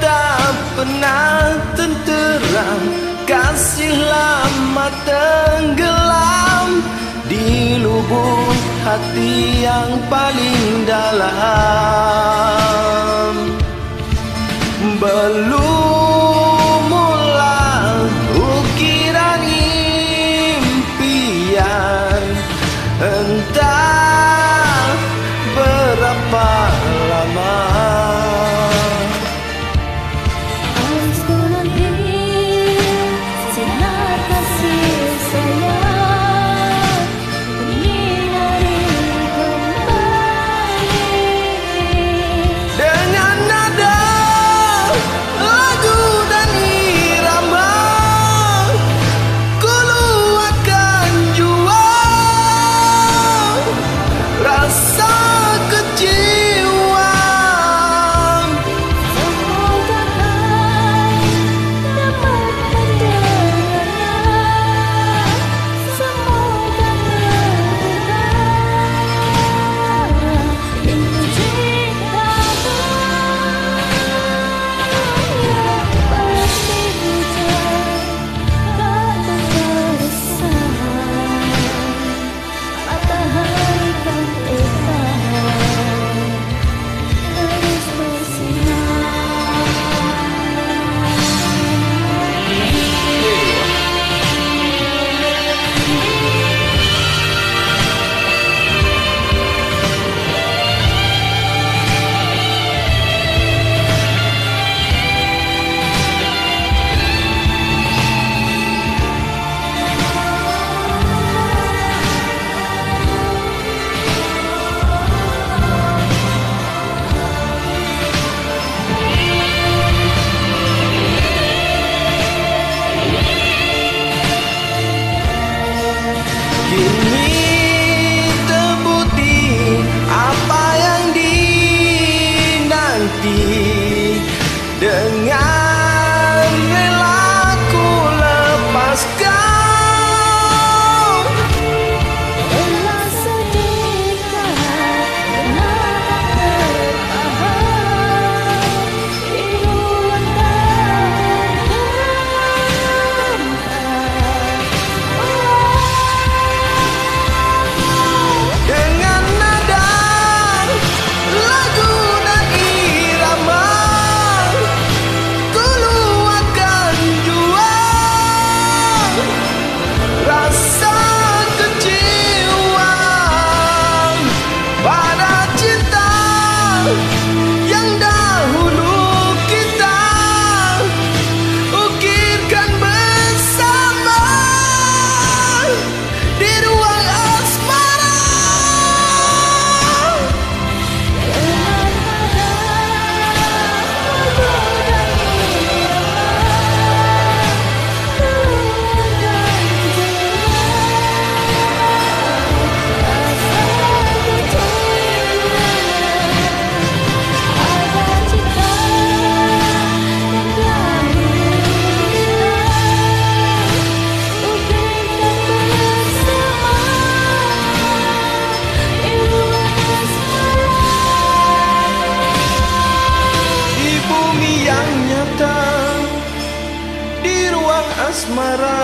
tak pernah tenteram Kasih lama tenggelam Di lubuk hati yang paling dalam. Belum asmara.